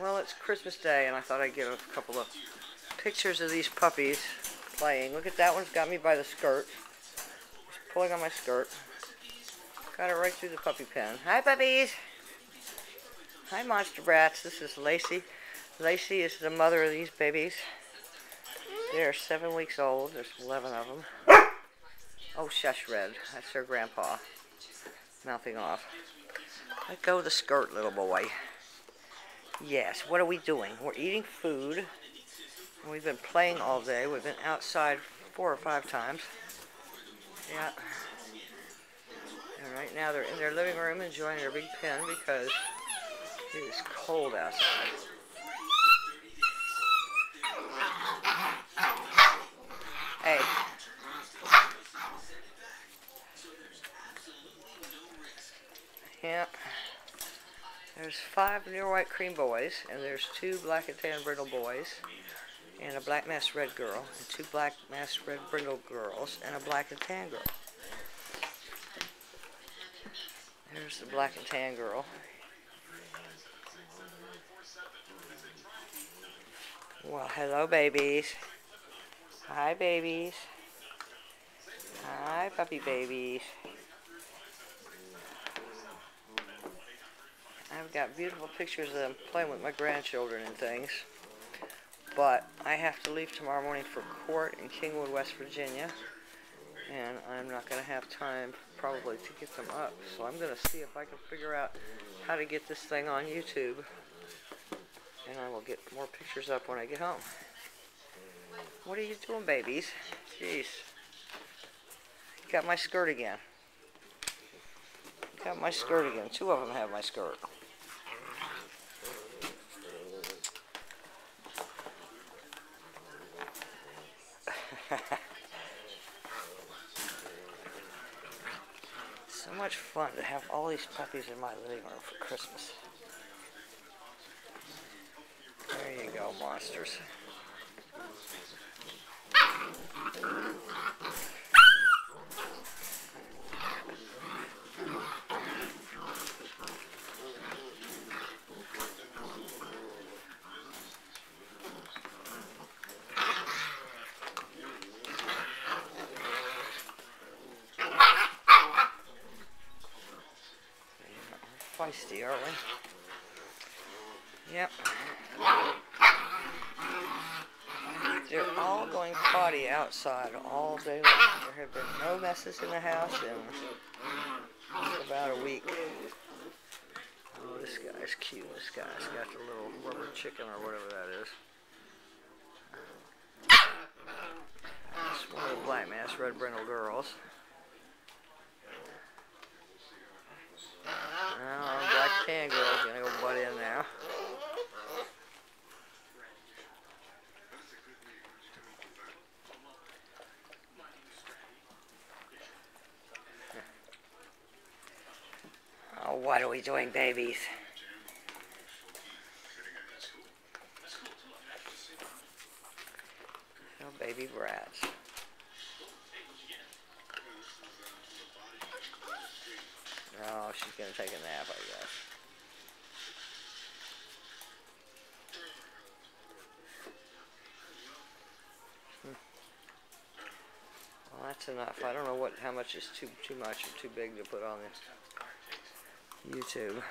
Well, it's Christmas Day, and I thought I'd get a couple of pictures of these puppies playing. Look at that one's got me by the skirt. Pulling on my skirt. Got it right through the puppy pen. Hi, puppies. Hi, monster brats. This is Lacy. Lacy is the mother of these babies. They're seven weeks old. There's 11 of them. Oh, shush, Red. That's her grandpa. Mouthing off. Let go of the skirt, little boy. Yes, what are we doing? We're eating food. We've been playing all day. We've been outside four or five times. Yeah. And right now they're in their living room enjoying their big pen because it is cold outside. Hey. Yeah. There's five near white cream boys, and there's two black and tan brindle boys, and a black masked red girl, and two black masked red brindle girls, and a black and tan girl. There's the black and tan girl. Well, hello, babies. Hi, babies. Hi, puppy babies. I've got beautiful pictures of them playing with my grandchildren and things. But I have to leave tomorrow morning for court in Kingwood, West Virginia. And I'm not going to have time probably to get them up. So I'm going to see if I can figure out how to get this thing on YouTube. And I will get more pictures up when I get home. What are you doing, babies? Jeez. Got my skirt again. Got my skirt again. Two of them have my skirt. So much fun to have all these puppies in my living room for Christmas. There you go, monsters. Feisty, aren't we? Yep. They're all going potty outside all day long. There have been no messes in the house in about a week. Oh, this guy's cute. This guy's got the little rubber chicken or whatever that is. That's one of the black mass red brindle girls. Gonna go butt in. Oh, what are we doing, babies? Oh, baby brats. Oh, she's gonna take a nap, I guess. That's enough. I don't know what how much is too too much or too big to put on this YouTube.